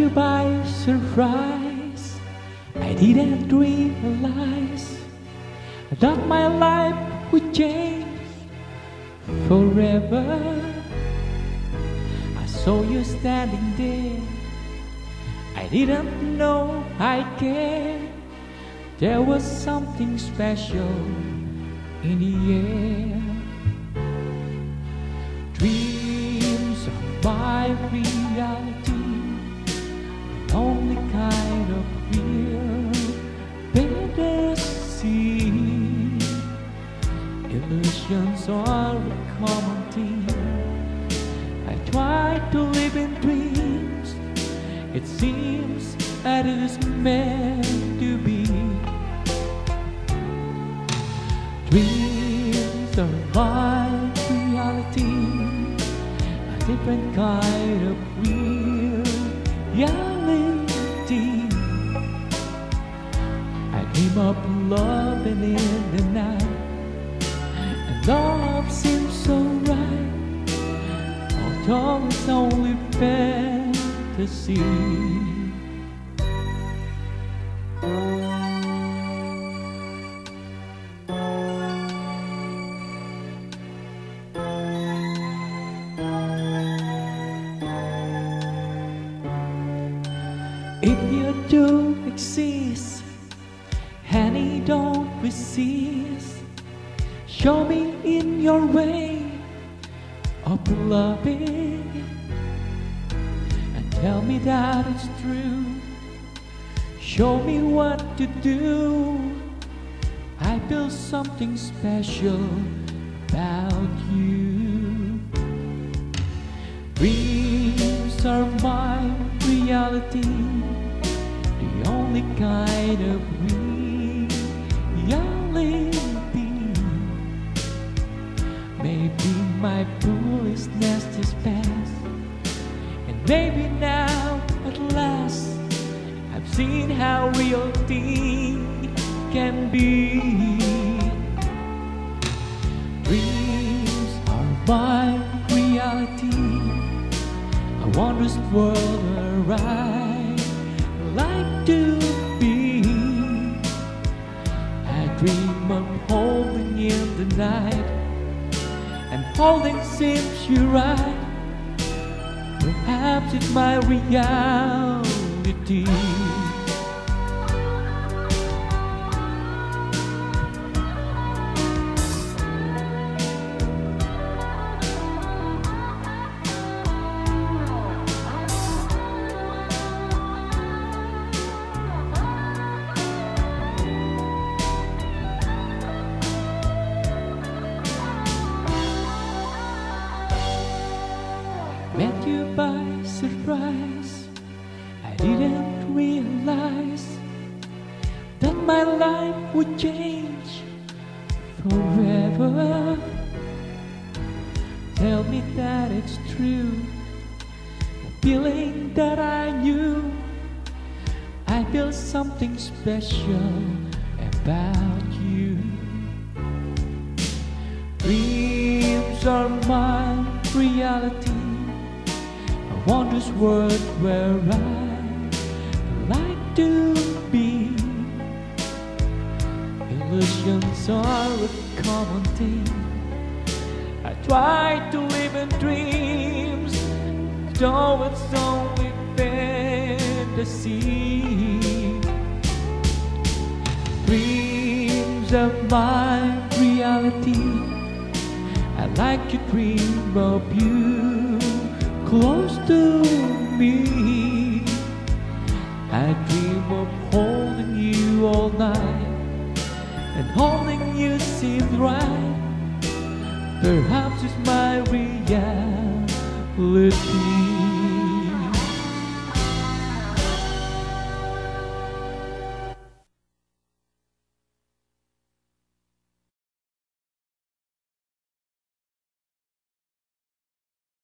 you by surprise. I didn't realize that my life would change forever. I saw you standing there. I didn't know I cared. There was something special in the air. Try to live in dreams. It seems that it is meant to be. Dreams are my reality, a different kind of reality. I dream of in the although it's only fantasy. If you do exist, honey, don't resist. Show me in your way of loving and tell me that it's true. Show me what to do. I feel something special about you. Dreams are my reality, the only kind of last I've seen how real things can be. Dreams are my reality a wondrous world where I like to be. I dream of holding in the night, and holding seems you right. It's my reality. Met you by surprise. I didn't realize that my life would change forever. Tell me that it's true. The feeling that I knew. I feel something special about you. Dreams are my reality wondrous world where I like to be. Illusions are a common thing. I try to live in dreams, though it's only fantasy. Dreams of my reality. I like to dream of you close to me. I dream of holding you all night, and holding you seems right. Perhaps it's my reality.